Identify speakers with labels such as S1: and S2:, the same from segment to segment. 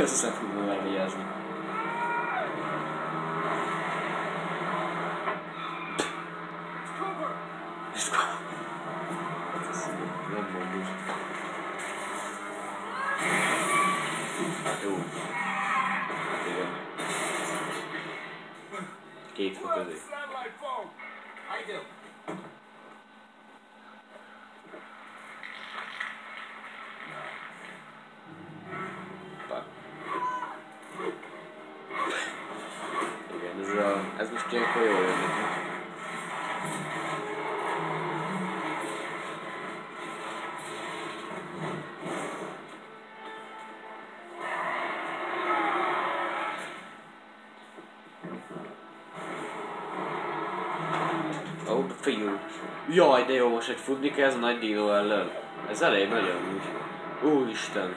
S1: Össze tudna megvigyázni. Ez Hát ez nem mondjuk. Jó. Hát igen. Két fok közé.
S2: Satellite phone. I do.
S1: Jaj, de jó, most egy futni kell ez a nagy dino ellen. Ez elég nagyon úgy. Úristen.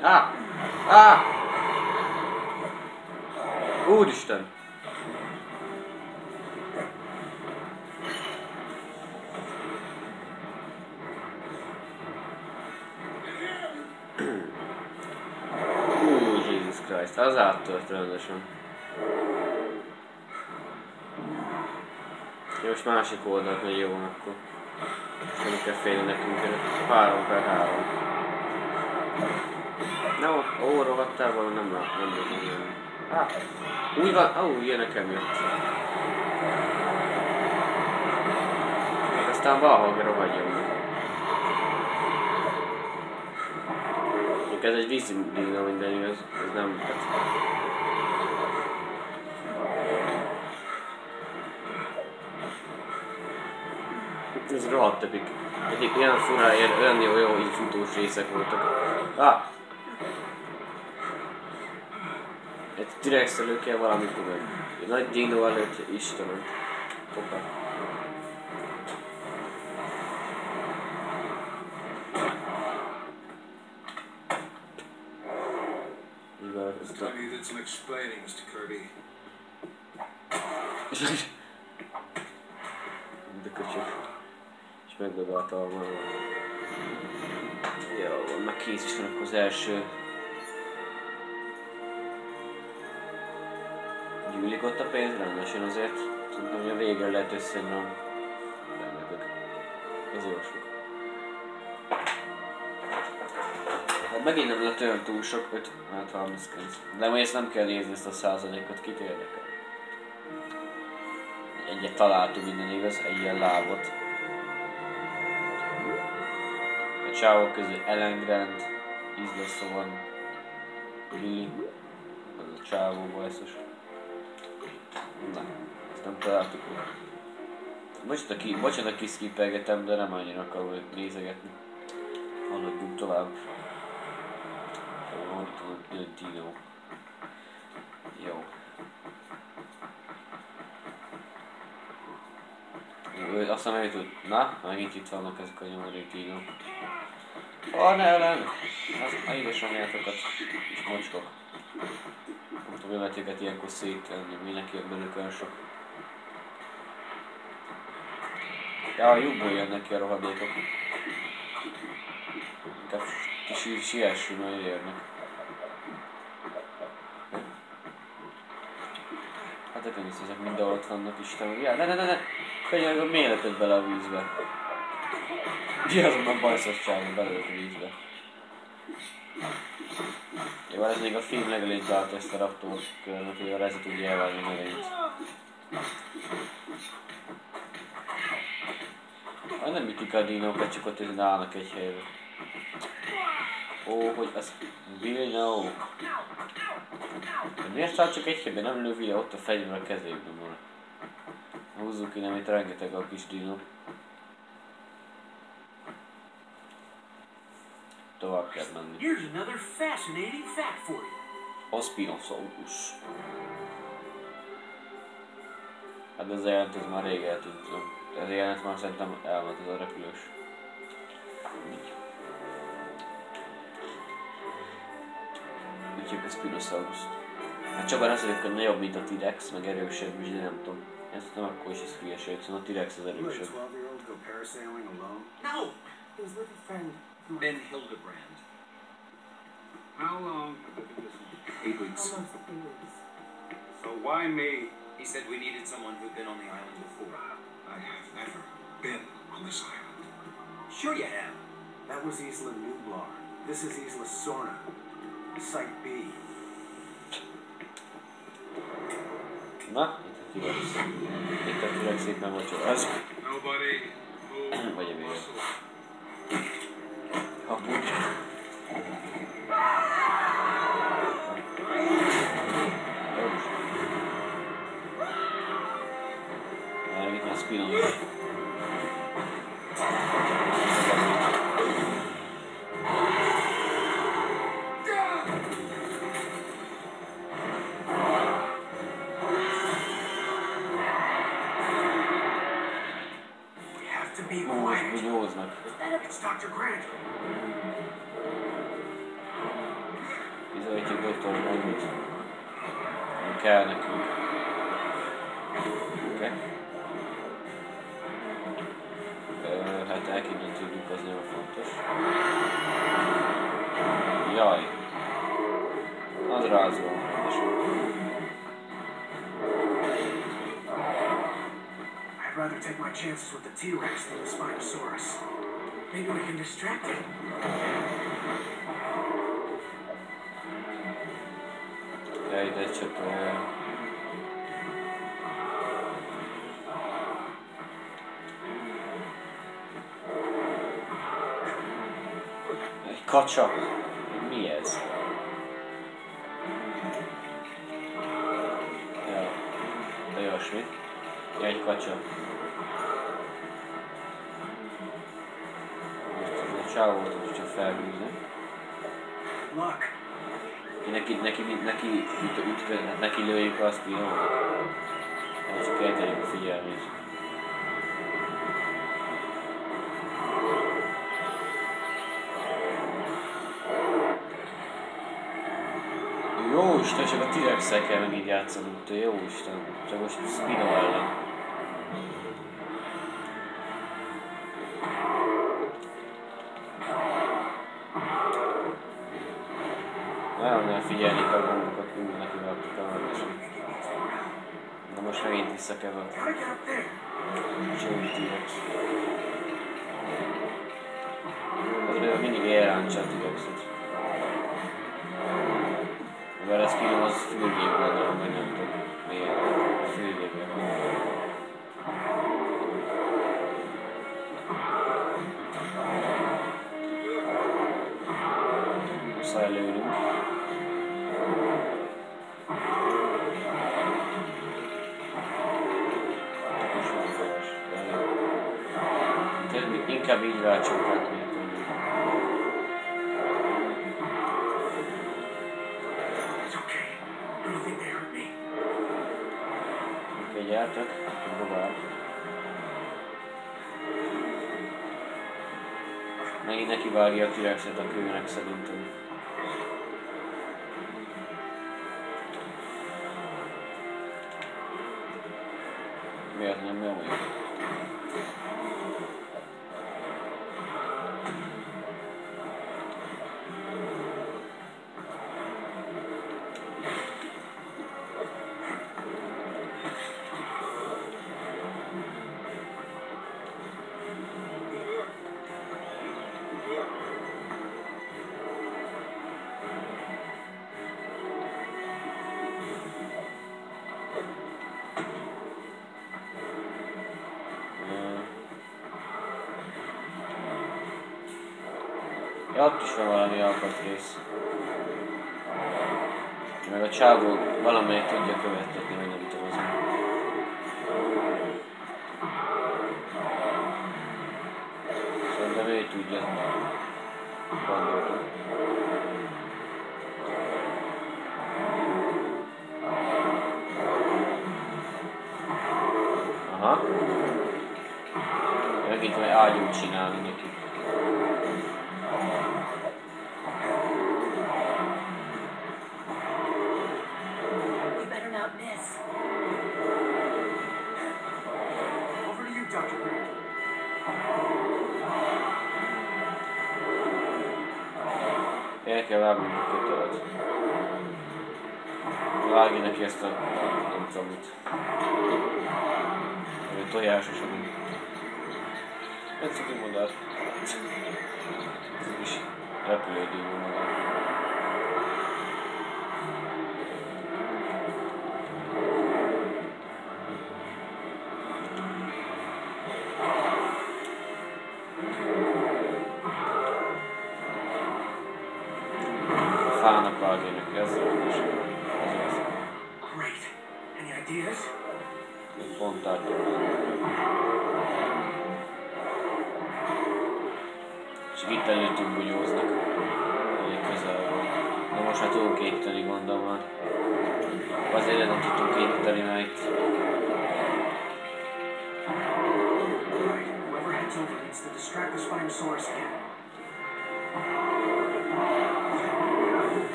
S1: Á! Á! Jó, most másik oldalt megy jó, akkor. Most nem kell félni nekünk, 3 per 3. Nem, ó, rohadtál valami, nem lát, nem lát, nem. Ah, úgy van, ó, ilyen nekem jött. Aztán valahol rohadjon meg. Ez egy vízi dino minden igaz, ez nem, hát Ez rohadt többik. Egyik ilyen fura, ilyen, olyan jó, így futós részek voltak. Ah! Egy T-rex elő kell valamikor meg. Nagy dino előtt, Istenem. Hoppá. Gyűlik ott a pénz rendesen azért. Szerintem, hogy a végén lehet a rengeteg. Ez jó sok. Hát megint nem lett olyan túl sok, hogy hát 39. De majd ezt nem kell nézni ezt a százalékot, kit érdekel. Egyet találtunk minden igaz, egy ilyen lábot. A csávok közül Ellen Grant, Isla Swan, Lily, az a csávó bajszos. Na, ezt nem találtuk meg. Bocsánat, ki, bocsánat, kiszkipelgetem, de nem annyira akarok nézegetni. Haladjunk tovább. Itt van dino. Jó. Ő aztán megjutott, na, megint itt vannak ezek a nyomorék. Ó, ne ellen! Az, a édesanyjátokat és mocskok. Hogy őket ilyenkor széttenni, minek jön belőlük olyan sok. Ja, a lyukból jönnek ki a rohadékok. Inkább kis siessünk, majd érnek. Hát ebben is ezek mindenhol ott vannak Istenem. Ja, ne, ne, ne, ne! Könyörgöm, a méletet bele a vízbe. Mi azonban bajszos csávon belőtt a vízbe. Jó, ez még a film legelőtt beállt ezt a raptor a Rezi tudja elválni a növényt. Ah, nem ütik a dinókat, csak ott így állnak egy helyre. Ó, hogy az... Vilna, De miért áll csak egy helyben, nem lövi le ott a fegyver a kezében van. Húzzuk ki, nem itt rengeteg a kis dinó. Tovább kell menni.
S3: Here's another fascinating fact for you.
S1: A Spinosaurus. Hát ez a jelent, ez már rég eltűnt. Ez a jelent már szerintem elment ez a repülős. Így. Úgyhogy a Spinosaurus. Hát csak az, hogy nagyobb, mint a T-Rex, meg erősebb is, de nem tudom. Ezt nem akkor is ez hülyeség, szóval a T-Rex az erősebb.
S2: 12 year old go parasailing alone?
S3: No, his little friend.
S4: Ben Hildebrand.
S2: How long have I been listening? Eight weeks.
S3: Almost three weeks.
S2: So why me?
S4: He said we needed someone who'd been on the island before.
S2: I have never been on this island.
S4: Sure you have.
S3: That was Isla Nublar. This is Isla Sorna. Site B.
S1: Na, itt a T-Rex. Itt a T-Rex éppen vacsorázik.
S2: Nobody move
S1: Vagy a vége.
S2: Muscle.
S1: Amúgy. Jó most. Most
S3: quiet.
S1: bunyóznak.
S3: It's Dr. Grant.
S1: Bizonyítjuk doktor Mondot. Nem kell nekünk. Oké. Okay.
S3: Chances with the T-Rex than the Spinosaurus. Maybe we can distract it.
S1: Jaj, de csak... Ö... Egy Jó Isten, csak a T-Rex-el kell megint játszanunk, te jó Isten. Csak most Spino ellen. Nagyon nem figyelni kell magunkat, úgy neki a kamerásnak. Na most megint visszakever.
S3: gotta get up there.
S1: Csóri T-Rex. Az még mindig elrántsa a T-Rexet.
S3: Think they hurt me.
S1: Oké, gyertek, próbál. Megint neki vágja a T-Rexet a kőnek szerintem. Ott is van valami alkatrész. Meg a csávó valamelyik tudja követetni, vagy
S5: Not
S3: really,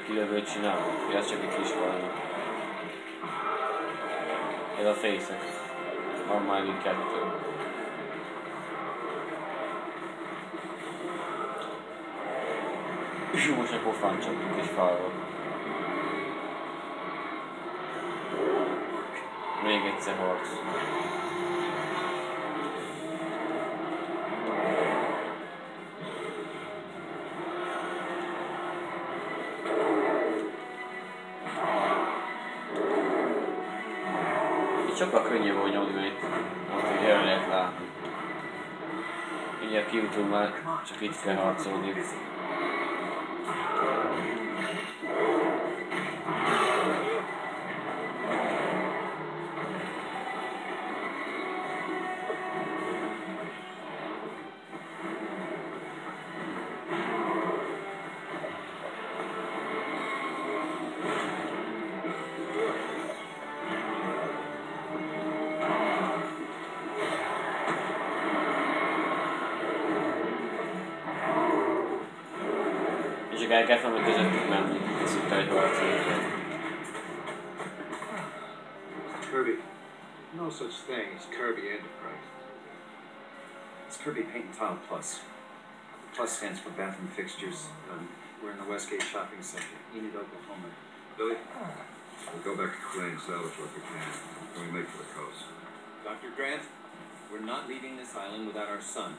S1: megint ilyen kilövőt csinálunk. Ja, ez csak egy kis valami. Ez a fészek. Van már itt kettő. És most egy sokkal könnyebb volt nyomni, hogy el lehet látni. Mindjárt kijutunk már, csak itt kell harcolni.
S2: Salvage what we can. Then we make for the coast.
S4: Dr. Grant, we're not leaving this island without our son.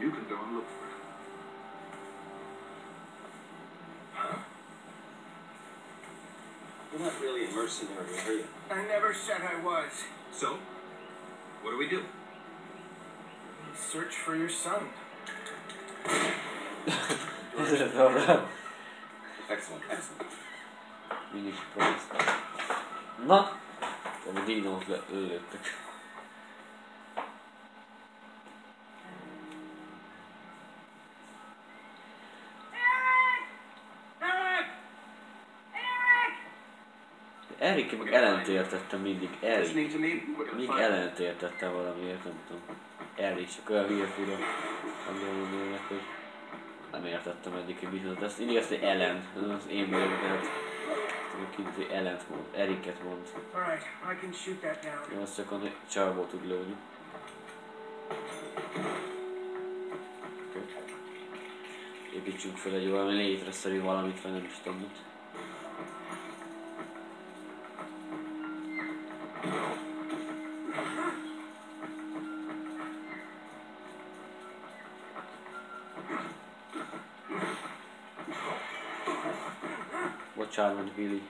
S2: You can go and look for him.
S4: You're not really a mercenary, are you?
S3: I never said I was.
S4: So, what do we do?
S3: Search for your son.
S1: Dobra,
S4: Excellent, excellent.
S1: mindig promisz. Na, a dinót le- lőttek. Erik meg ellent értettem mindig. Erik.
S4: Listening to me? We're gonna
S1: Mindig
S4: find
S1: ellent értettem valamiért, nem tudom. Erik, csak olyan hülye fura. Nőnek, hogy nem értettem eddig, hogy mit. Ezt mindig ezt, ellen. Az én vagyok, hogy ellent mond. Eriket mond.
S3: Alright, I can shoot that down.
S1: Jó, azt csak a csávó tud lőni. Építsünk fel egy valami létreszerű valamit, vagy nem is tudom mit. Bocsánat, Billy.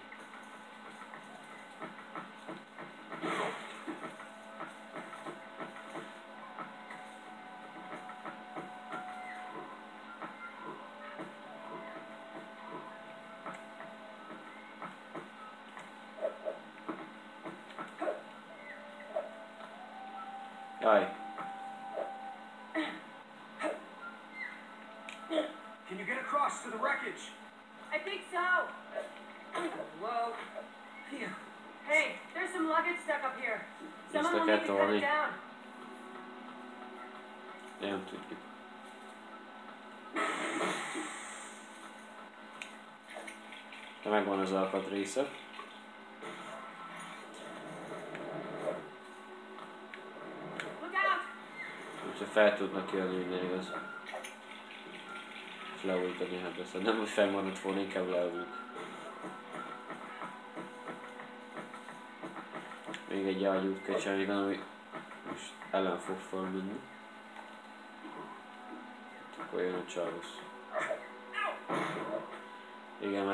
S3: Can you get across to the wreckage?
S5: I think so.
S3: Hello? Here.
S5: Hey, there's some luggage stuck up here. Someone will need to cut it down.
S1: nem tudjuk. megvan az alkatrésze. Úgyhogy fel tudnak jönni minden igaz. És leújtani hát ezt. Nem, hogy felmaradt volna, inkább leújt. Még egy ágyút csinálni, ami most ellen fog felmenni. Hát Akkor jön a csávusz. Igen,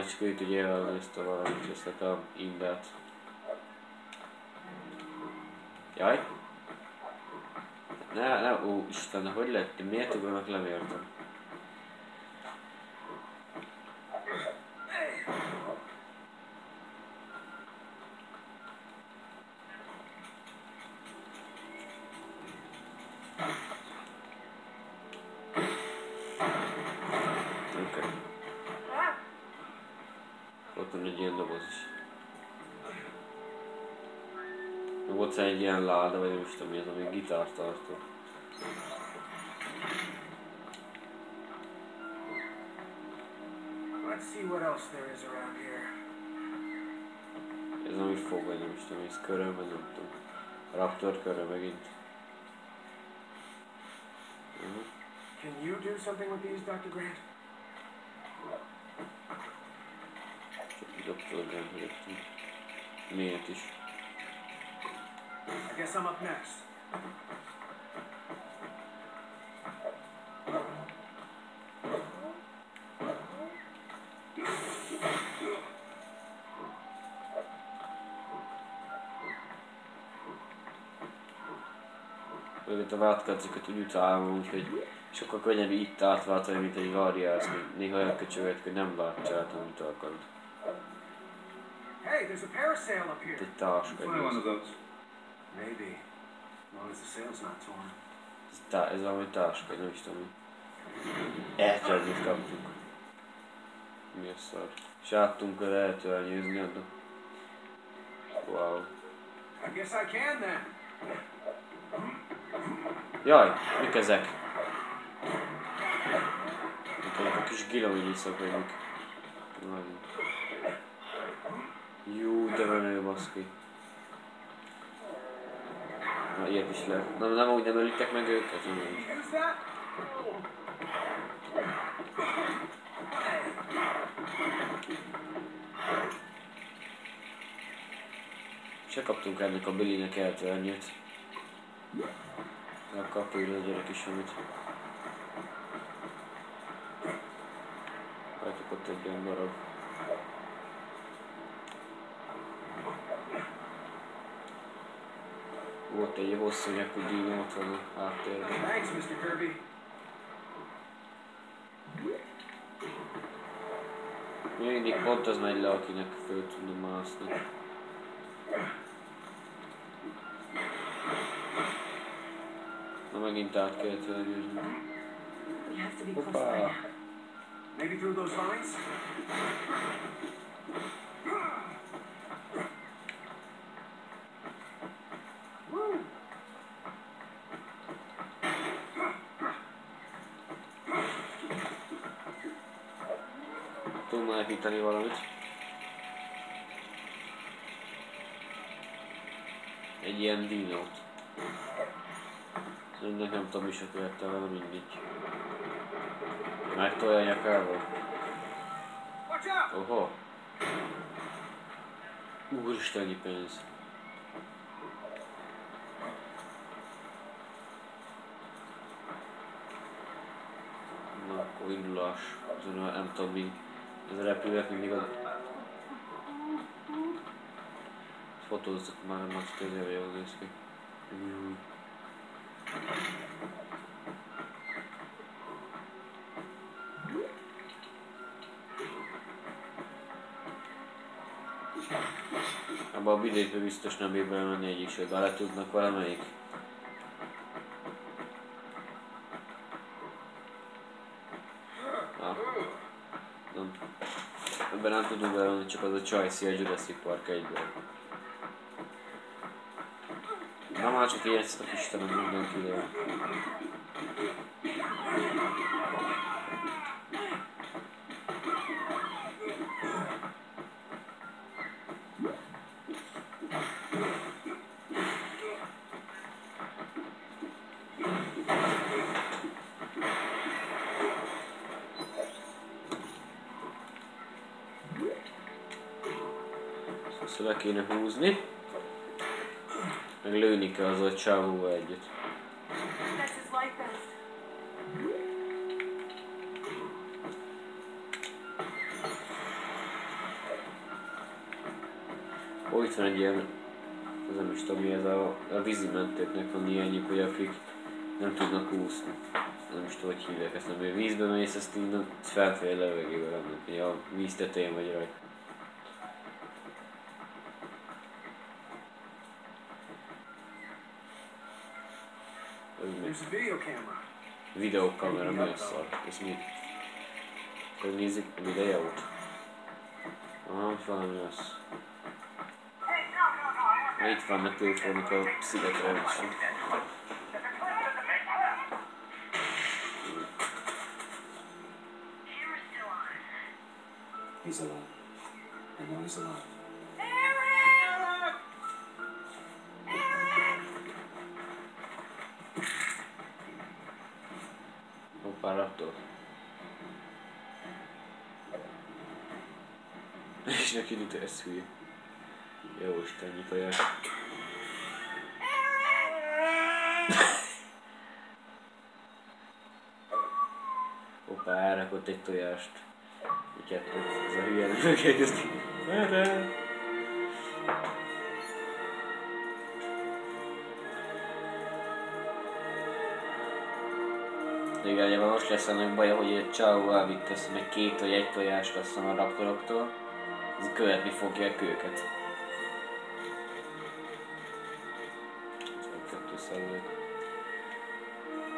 S1: élni ezt a valamit, ezt a imbert. Jaj! Ne, ne, ó, Isten, hogy lett? Miért ugranak le, értem? Oké. Okay.
S5: Ah!
S1: Ott van egy ilyen doboz is. Meg ott van láda, vagy nem is tudom mi az, ami gitártartó.
S3: Let's see what else there is around here.
S1: Ez ami fog, vagy nem is tudom, ez köröm, vagy nem tudom. Raptor köröm megint. Uh-huh.
S3: Can you do something with these, Dr. Grant?
S1: Doktor Grant mögöttünk. Miért is?
S3: I guess I'm up next.
S1: Mögött a váltkácsikat úgy utálom, úgyhogy sokkal könnyebb itt átváltani, mint egy variász, még néha olyan köcsöget, hogy nem látja át, amit akarod.
S3: Hey, there's a parasail up
S1: Itt
S3: here.
S1: egy táska,
S3: Maybe. As long as the sail's not torn.
S1: ez, tá, ez valami táska, nem is tudom mi. Eltörnét kaptuk. Mi a szar? És áttunk el eltörnyőzni adna. Wow.
S3: I guess I can then.
S1: Jaj, mik ezek? Ezek a kis gilomiliszok vagy mik. Nagyon. Jó, de menő baszki. Na, ilyet is lehet. Na, nem úgy nem ölítek meg őket? Nem úgy.
S3: Use that?
S1: Se kaptunk ennek a Billynek eltörnyét. Na, kapja a gyerek is amit. Látok ott egy olyan darab. Volt egy hosszú nyakú dínom ott van a háttérben.
S3: Thanks, Mr. Kirby.
S1: Mindig pont az megy le, akinek föl tudna mászni. Na megint át kell törjűzni.
S5: We have to be close by
S1: Hoppá!
S5: now.
S3: Maybe through those vines?
S1: Építeni valamit. Egy ilyen dinót. Ennek nem tudom is, hogy vette vele mindig. Megtolja a
S3: out!
S1: Oho. Úristen, ennyi pénz. Na, akkor indulás. Azon nem tudom mi. Ez a repülők mindig a... Fotózzuk már, nem az közel jól néz ki. Abba a vidékbe biztos nem bír belemenni egyik se, bele tudnak valamelyik. Ah. Nem. Ebben nem belemenni, csak az a Csajci a Jurassic Park egyből. Na már csak ijesztek Istenem mindenkiről. Kéne húzni. Meg lőni kell az a csávóval
S5: vest.
S1: Ó, itt van egy ilyen, ez nem is tudom mi ez a, a vízimentőknek van ilyenjük, hogy akik nem tudnak úszni. Nem is tudom, hogy hívják ezt, nem, hogy vízbe mész, azt így felfelé levegőbe vannak, a víz tetején vagy rajta. Ez mi?
S3: There's a video camera.
S1: Videókamera, nagyon szar. Ez mi? Akkor nézzük a videót. Aha, itt valami az. Na, itt vannak telefonok a szigetre is.
S4: He's alive. I know he's alive.
S1: Neki itt ez hülye. Jó Isten, nyitolják. Hoppá, elrakott egy tojást. Egy kettőt. Ez a hülye nem elkezdi. Merre? Igen, ugye most lesz ennek baja, hogy egy csávó elvitt azt meg két vagy egy tojást azt a raptoroktól. Követni fogják őket.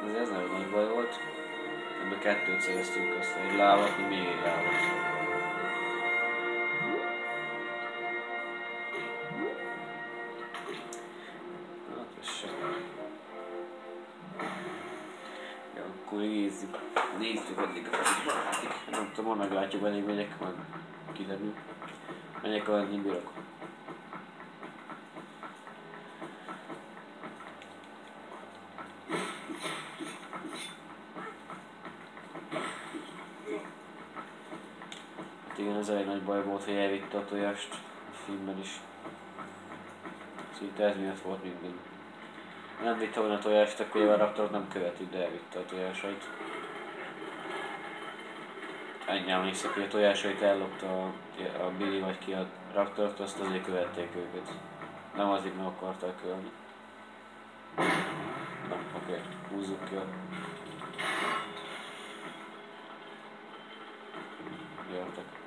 S1: Ez, ez nagyon nagy baj volt. Ebbe kettőt szereztünk aztán egy lávat, még egy lávat. Hát nézzük. Nézzük addig a barátik. Nem tudom, ha meglátjuk, elég megyek, majd kiderül. Megyek, annyi bírok. Igen, ez elég nagy baj volt, hogy elvitte a tojást a filmben is. Szinte ez miatt volt mindig. Nem vitte volna a tojást, akkor raptorot nem követik, de elvitte a tojásait. Hogy a tojásait ellopta a, a Billy vagy ki a raktort, azt azért követték őket. Nem azért, mert akarták ölni. Na, oké, okay. húzzuk ki a... Jöttek.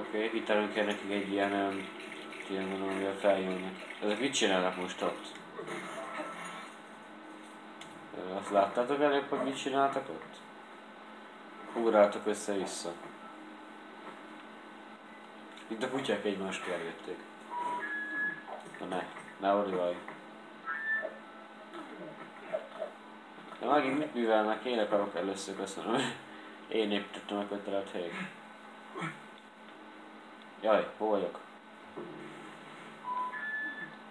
S1: Oké, itt elő kell nekik egy ilyen, um, ilyen van, amivel feljönnek. Ezek mit csinálnak most ott? Azt láttátok előbb, hogy mit csináltak ott? Ugráltak össze-vissza. Itt a kutyák egymást kergették. Na ne, ne orjaj. De megint mit művelnek? Én akarok először köszönöm. Én építettem a kötelet helyet. Jaj, hol vagyok?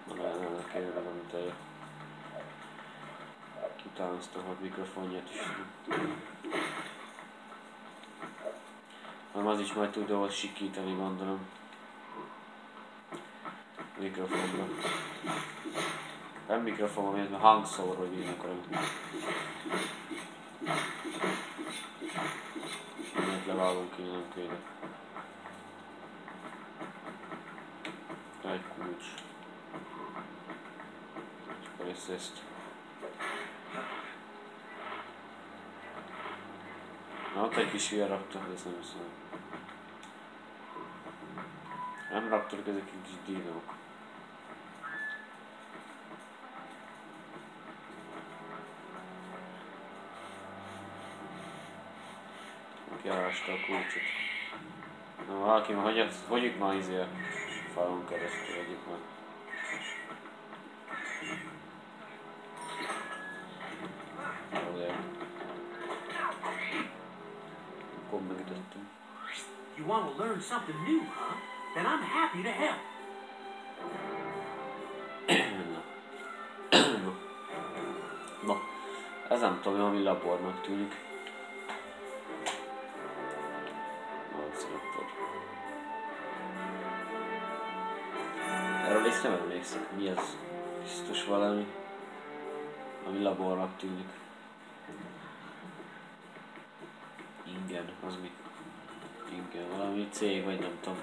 S1: Na, ne, ne, ne, kéne valamit el. Kitámasztom a mikrofonját is. Nem az is majd tud ahhoz sikítani, gondolom. Mikrofonba. Nem mikrofon, hanem a hangszóró, hogy én akarom. Mindent levágunk ki, nem kéne. Egy kulcs. Ezt. Na, ott egy kis hülye raptor, de ezt nem hiszem. Nem raptorok, ezek egy kis dinók. Kiállasta a kulcsot. Na, valaki ma hagyja, hagyjuk ma izé a keresztül, hagyjuk ma.
S3: You want to learn something new, huh? Then I'm happy to help.
S1: Na. Ez nem tudom, ami labornak tűnik. Valószínűleg. Erről ész nem emlékszek, mi ez? Biztos valami, ami labornak tűnik. Igen, az mi? Igen, valami cég, vagy nem tudom.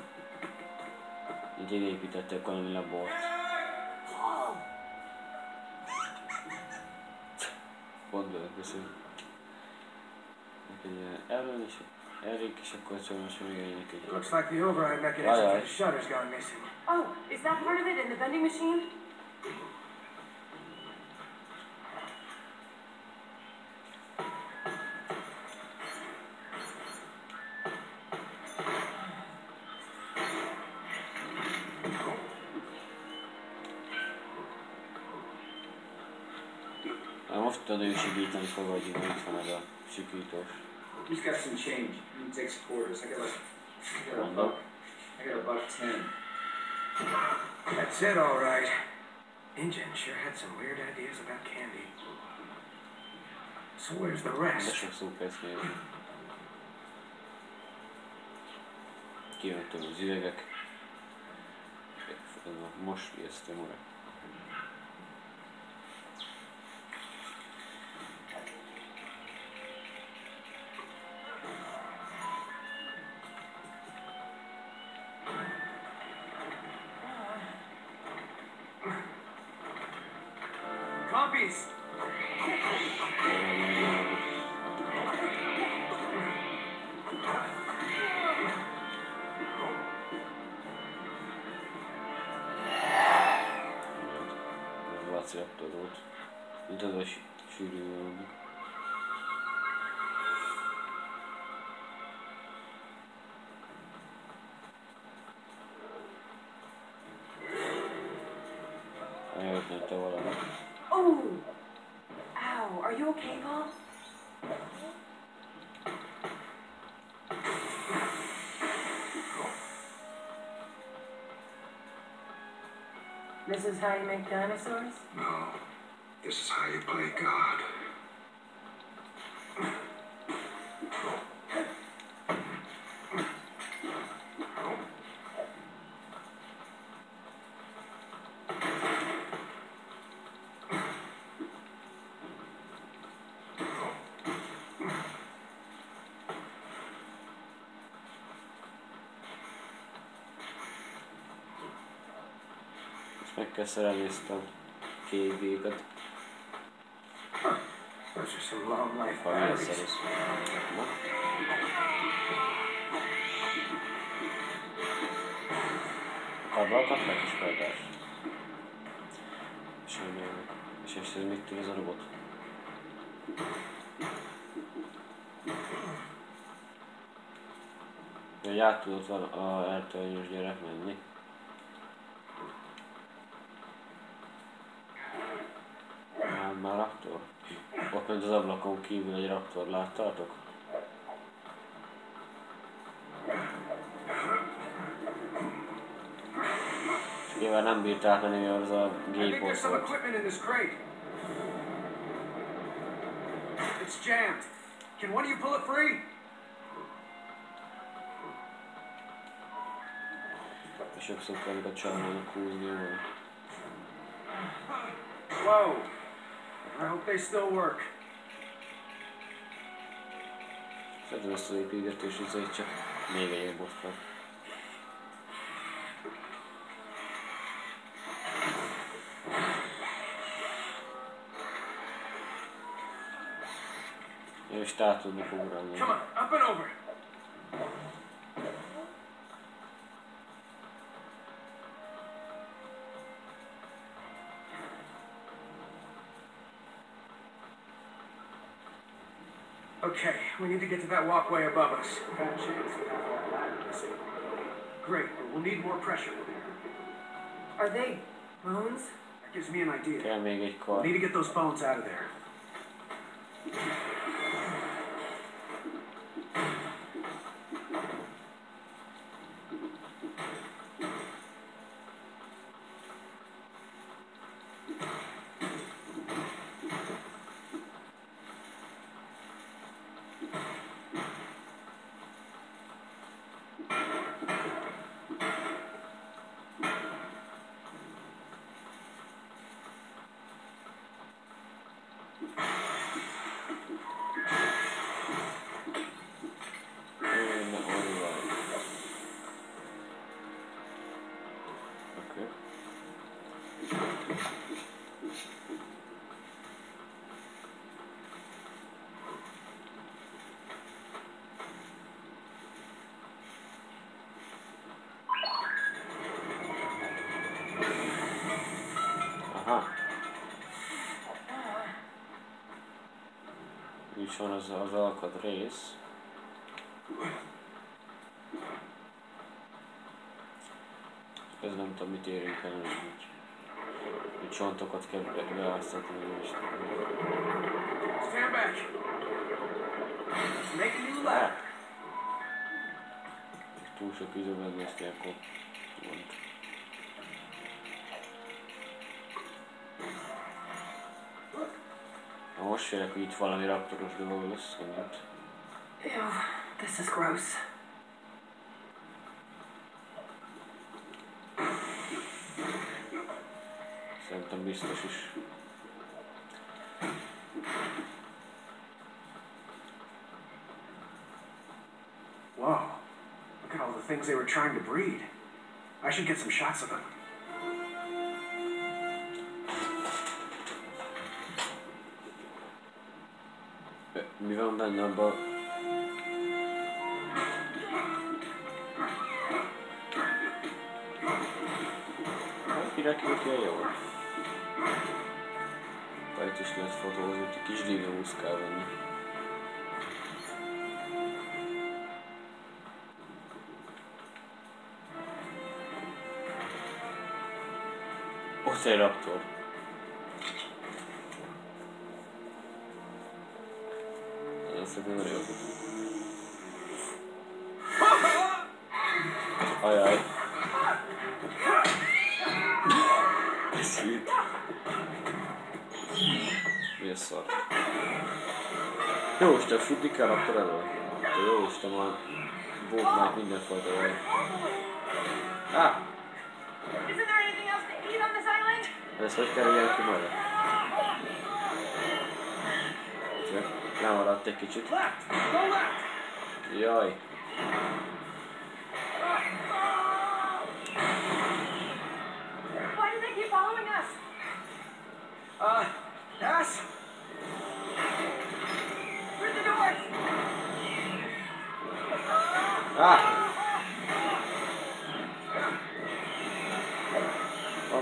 S1: Így építettek valami labort. Pont. Neked ilyen Ellen és Erik, és akkor szóval még egy.
S3: Looks like the override mechanism for the shutter's gone missing.
S5: Oh, is that part of it in the vending machine?
S1: Na most tudod ő sikítani fog, hogy itt van ez a sikítós.
S4: Who's got some change? Who takes quarters? I got like, I got a
S1: Rondo.
S4: buck. I got a buck ten.
S3: That's it, all right. Ingen sure had some weird ideas about candy. So where's the
S1: De
S3: rest?
S1: sok szó kezd nézni. Kijöttem az üvegek. Ez a most ijesztő
S5: okay, Paul? This is how you make dinosaurs?
S2: No. This is how you play God.
S1: Meg ezt a két gépet. Megszerez. Na. Arra kapnak is. Sajnálom. És ezt ez mit tud ez a robot? Hogy át tudott a eltörnyös gyerek menni. Már, már raptor. Ott ment az ablakon kívül egy raptor, láttátok? És Nyilván nem bírt átmenni, mivel az a
S3: I
S1: gép
S3: think
S1: ott
S3: there's some
S1: volt.
S3: equipment in this crate. It's jammed. Can one of you pull it free?
S1: Sokszor kell a családnak húzni volna.
S3: Whoa. I hope they still work.
S1: Szerintem ezt az építgetés izé csak még egy jobbot kap. Én is át tudni ugrálni.
S3: Come on, up and over. Okay, we need to get to that walkway above us. Bad chance. Great, but we'll need more pressure.
S5: Are they bones?
S3: That gives me an idea.
S1: Kell még egy kar.
S3: Need to get those bones out of there.
S1: Van az, az alkatrész. Ez nem tudom, mit érünk el, hogy hogy csontokat kell be- beáztatni,
S3: Stand back. Make a new lap.
S1: túl sok izó megnézti, akkor Na félek, hogy itt valami raptoros dolog lesz, mint
S5: Ew, this is gross.
S1: szerintem biztos is.
S3: Whoa. Look at all the things they were trying to breed. I should get some shots of them.
S1: Mi van benne abban? Hát kirakjuk ilyen jól. Itt is lehet fotózni, egy kis dinósz kell venni. Ott egy raptor. Futni kell akkor elő. De jó Isten, már volt már mindenfajta olyan. Ah!
S5: Isn't there anything else to eat on this island?
S1: Ez hogy kerüljen ki maga? Csak lemaradt egy kicsit.
S3: Left! Go left!
S1: Jaj.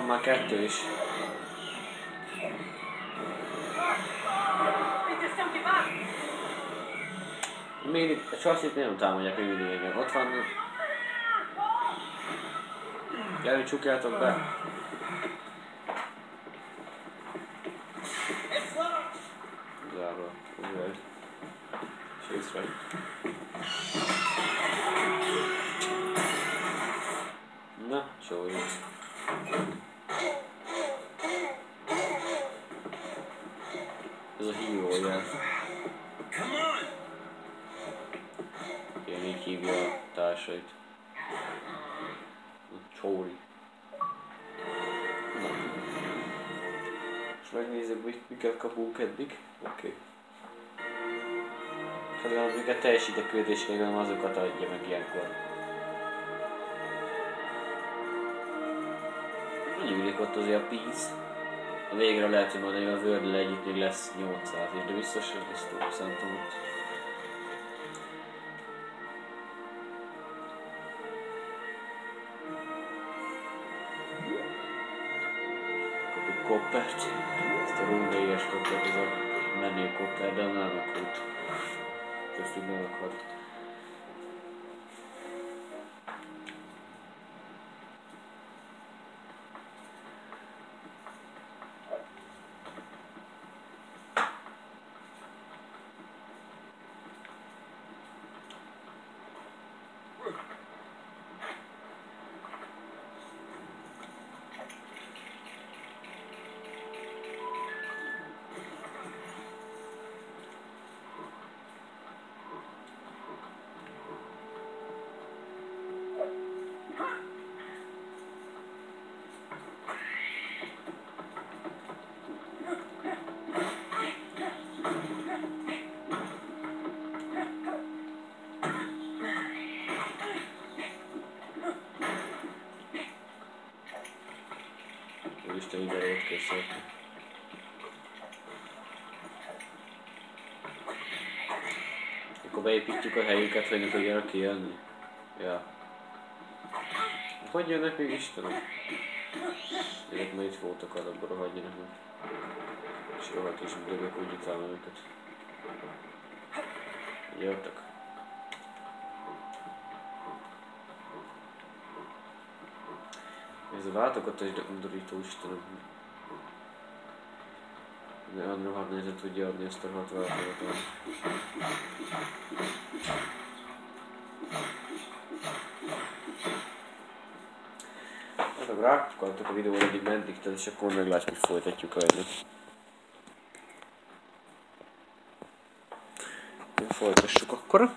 S1: Van már kettő is.
S5: Up.
S1: Mindig, a csasszit nem támadják még mindig. Ott van... Gyere, csukjátok be. Gyűlik ott azért a. A végre lehet, hogy majd a vördel együtt még lesz 800 is, de biztos, hogy lesz túl, szerintem ott. Kapjuk koppert. Ezt a rundaies koppert, ez a menő kopper, de nem akart. Ezt így nem akart. Szeretem. Akkor beépítjük a helyüket, hogy ne tudjanak kijönni. Ja. Hogy jönnek még Istenem? Ezek már itt voltak, akkor rohadjanak meg. És hát is dögök úgy utálom őket. Jöttek. Ez a váltogatás de undorító Istenem. Rohadt nehezen tudja adni ezt a rohadt váltogatást. Hát akkor rákattuk a videóra, eddig meddig telt, és akkor meglátjuk, hogy folytatjuk. Jó, Folytassuk akkor.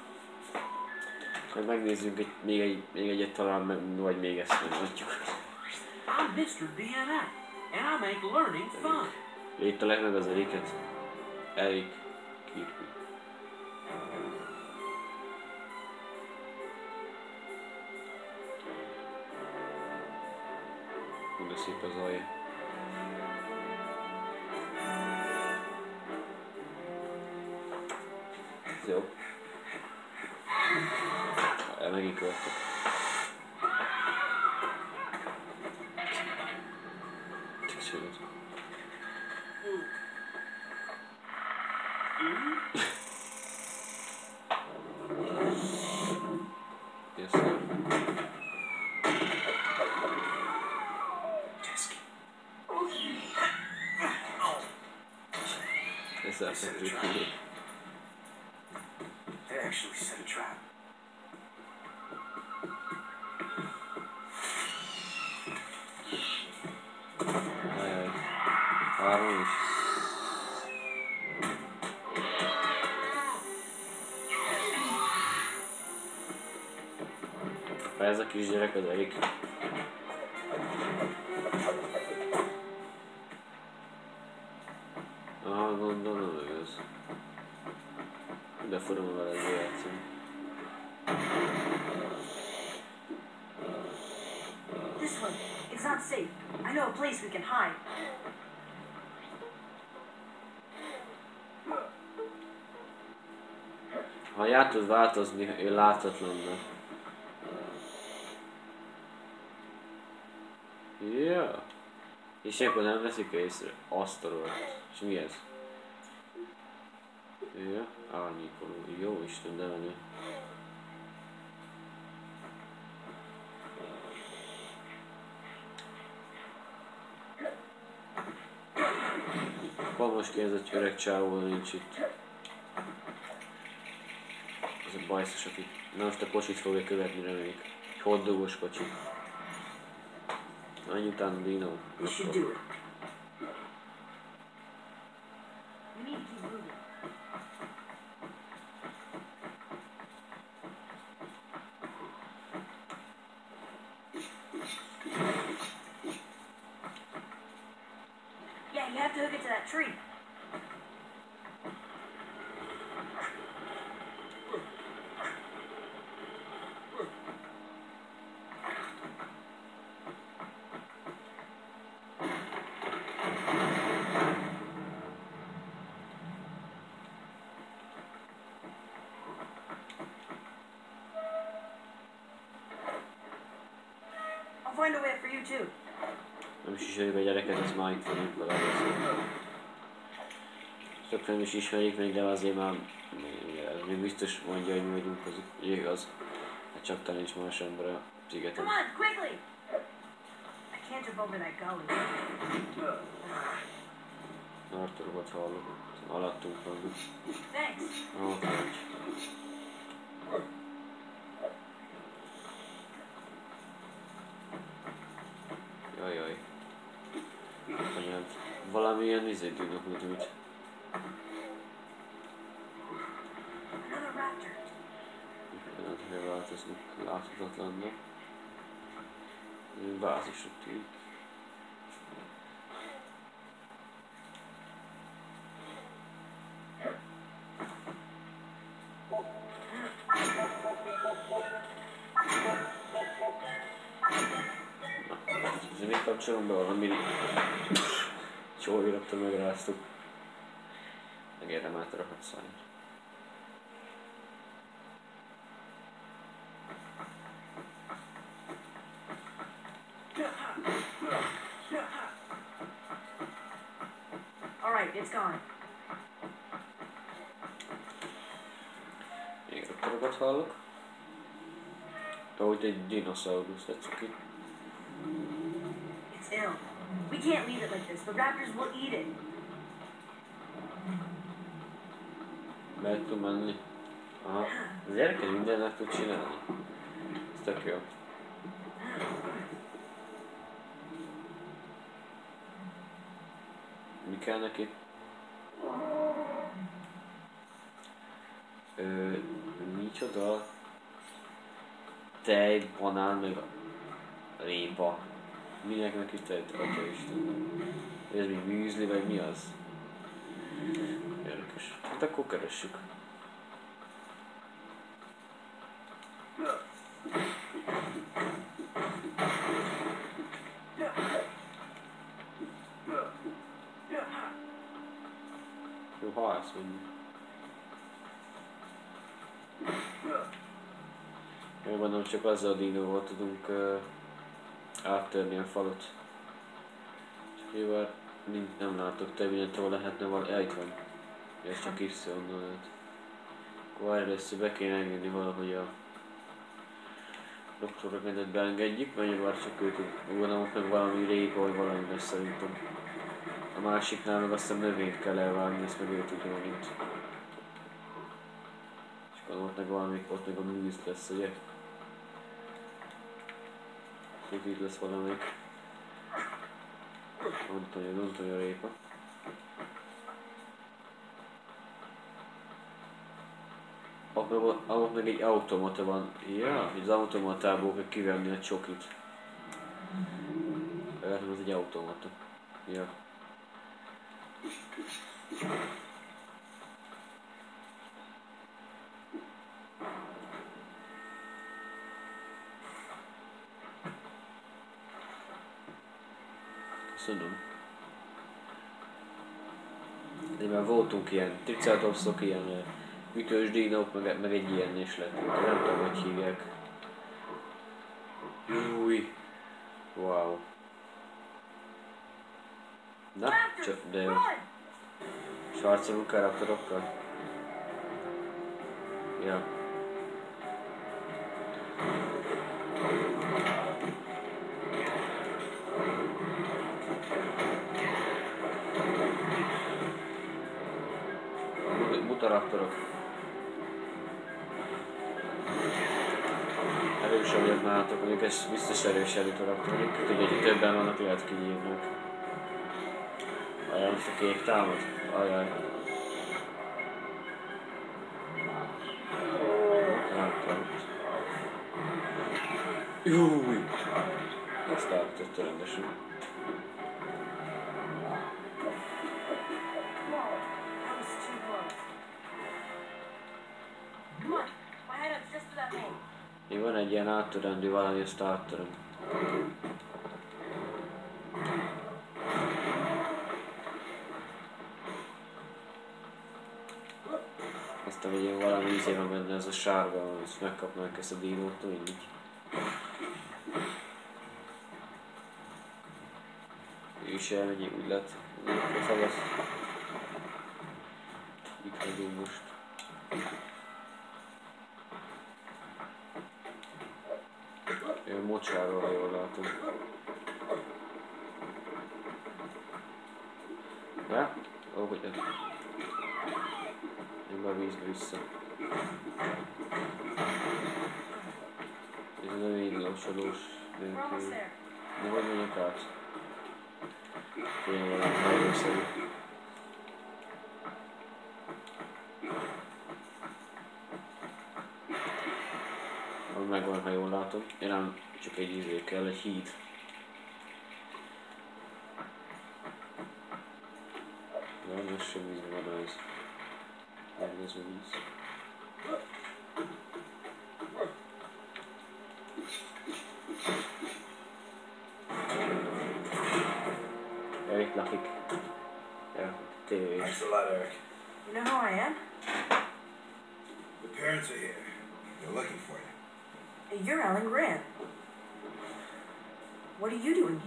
S1: Majd megnézzünk egy, még, egy, még egyet talán, vagy még ezt meglátjuk.
S3: I'm Mr. DNF, and I make learning fun.
S1: Leta lehkega zarekati, Erik Kirpi. Koga si pa zoje? Ez
S3: a
S1: kisgyerek az Erik. Aha, gondolom ez. De furom vele játszani.
S5: This way. It's not safe. I know a place we can hide.
S1: Ha át tud változni, ő láthatatlan. Ja. És akkor nem veszik észre. Azt a rohadt. És mi ez? Ja, árnyékoló. Jó Isten, de menő. Ez egy öreg csávó nincs itt? Ez a bajszos, aki... Na most a kocsit fogja követni reméljük. Egy hotdogos kocsi. Annyi után Dino.
S5: We should do it. We need to keep moving. Yeah, you have to hook it to that tree. I'll find a way for you too.
S1: Nem is ismerik a gyereket, ez már itt van, itt van Több nem is ismerik még, de azért már még, biztos mondja, hogy mi vagyunk az igaz. Hát csak talán nincs más ember a szigeten.
S5: Come on, quickly! I can't jump over that gully.
S1: Artúrokat hallok, alattunk van.
S5: Thanks.
S1: Oké. Jaj, jaj. Anyád. Valamilyen izé tűnök, mint úgy.
S5: Another raptor.
S1: Lehet, hogy változnak láthatatlannak. Bázisok tűnik. Na, ez még kapcsolom be valami Csóri rögtön megráztuk. Megérdemelt a rohadt szájt.
S5: All right, it's gone.
S1: Még rögtönöket hallok. Ahogy egy dinoszaurusz tetszik ki.
S5: It's ill. We can't leave it like this. The raptors will eat it.
S1: Be tud menni. Aha. Az gyereke mindent meg tud csinálni. Ez tök jó. Mi kell neki? Ö, micsoda? Tej, banán, meg répa. Minek neki tej? Atya Isten. Ez mi műzli, vagy mi az? Érdekes. Hát akkor keressük. Jó, halász mondjuk. Én gondolom csak azzal a dinóval tudunk uh, áttörni a falut. Csak nincs, nem látok te mindent, ahol lehetne valami. Itt van. Ez csak onnan lehet. Akkor először be kéne engedni valahogy a doktor rendet beengedjük, mert már csak ő tud. Gondolom, meg valami répa, vagy valami szerintem. A másiknál meg azt a növényt kell elvágni, ezt meg ő tudja megint. És akkor ott meg valami, ott meg a műz lesz, ugye? Itt lesz valami. Antonio, Antonio répa. Meg, ott meg egy automata van. Ja, az automatából kell kivenni a csokit. Hogy ez egy automata. Ja. Köszönöm. De már voltunk ilyen triceratopsok, ilyen ütős dinók, meg, meg egy ilyen is lett. Nem tudom, hogy hívják. Júj. Wow. Na, csak, de jó. Harcolunk karaktorokkal? Ja. Mut- Mutaraktorok. Erősebbek nálatok, mondjuk ez biztos erősebb mutaraktorok. Ugye, hogy többen vannak, lehet kinyírnak. Ajaj, most a kék támad? Ajaj. Júj! Ezt átadta rendesen. Egy ilyen áttörendű valami, azt áttöröm. Aztán hogy én valami izé van benne, ez a sárga, és megkapnánk ezt a dinót, mindig. Ő is elmegy, úgy lett. A szavasz. Át? Tényleg valami hajószerű. Ami megvan, ha jól látom. Én nem csak egy izé kell, egy híd. Ja, ez sem vízben van ez. Nem ez víz.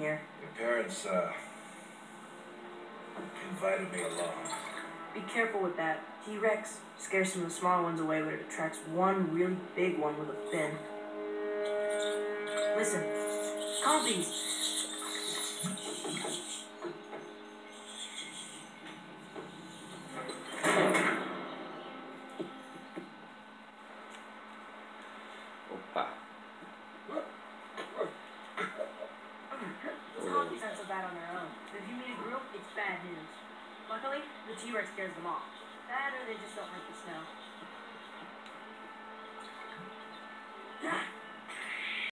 S2: Here? Your parents, uh, invited me along.
S5: Be careful with that. T-Rex scares some of the smaller ones away, but it attracts one really big one with a fin. Listen, compies.
S1: Oppa.